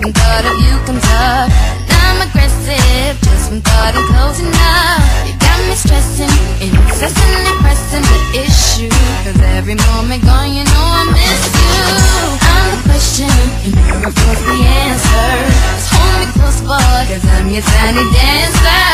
just thought of you comes up And I'm aggressive, just one thought of closing up. You got me stressing, incessantly pressing the issue. Cause every moment gone you know I miss you. I'm the question, and you're the answer. Just hold me close boy, cause I'm your tiny dancer.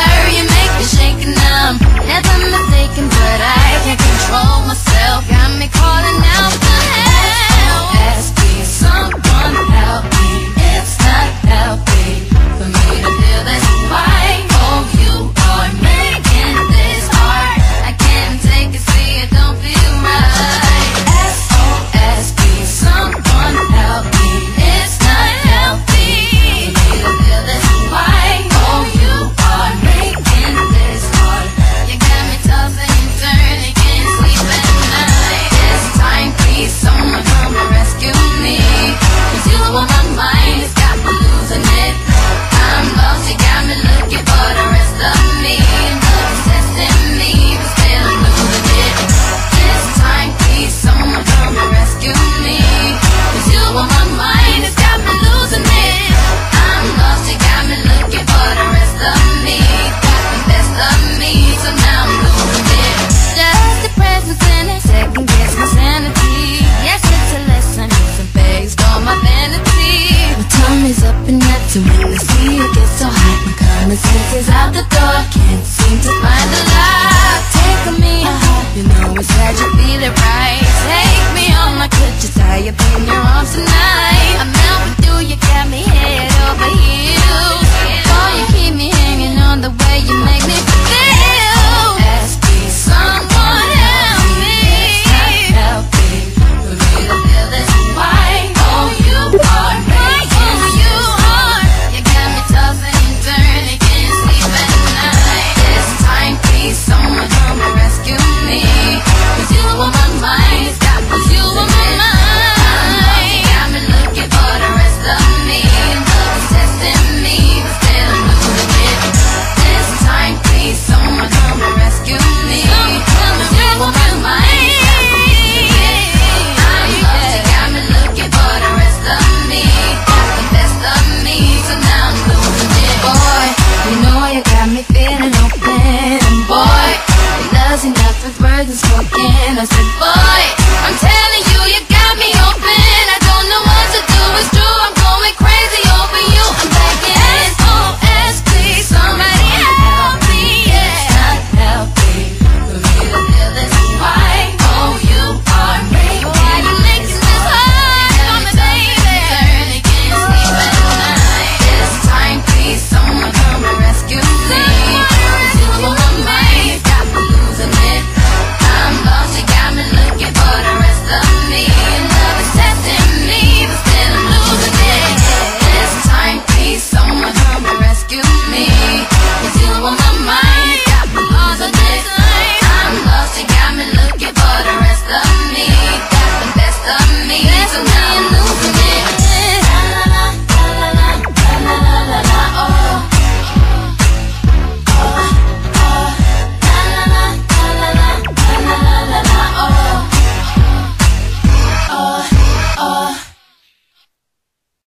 was a man. words are spoken. I said,